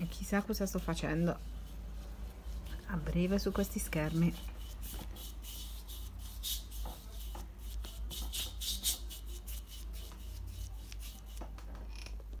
e chissà cosa sto facendo. A breve su questi schermi.